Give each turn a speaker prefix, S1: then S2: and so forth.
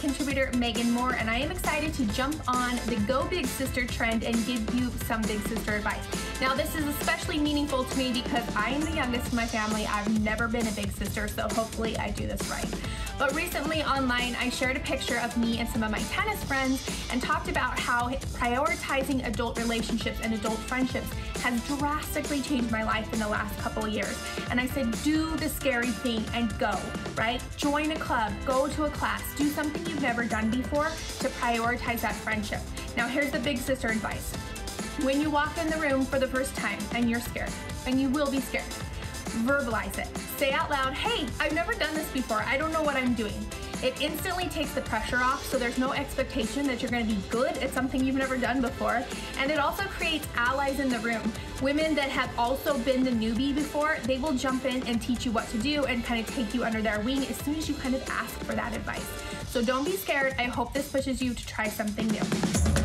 S1: contributor Megan Moore, and I am excited to jump on the Go Big Sister trend and give you some big sister advice. Now, this is especially meaningful to me because I am the youngest in my family. I've never been a big sister, so hopefully I do this right. But recently online, I shared a picture of me and some of my tennis friends and talked about how prioritizing adult relationships and adult friendships has drastically changed my life in the last couple years. And I said, do the scary thing and go, right? Join a club, go to a class, do something you've never done before to prioritize that friendship. Now, here's the big sister advice. When you walk in the room for the first time and you're scared, and you will be scared, verbalize it. Say out loud, hey, I've never done this before. I don't know what I'm doing. It instantly takes the pressure off, so there's no expectation that you're gonna be good at something you've never done before. And it also creates allies in the room. Women that have also been the newbie before, they will jump in and teach you what to do and kind of take you under their wing as soon as you kind of ask for that advice. So don't be scared. I hope this pushes you to try something new.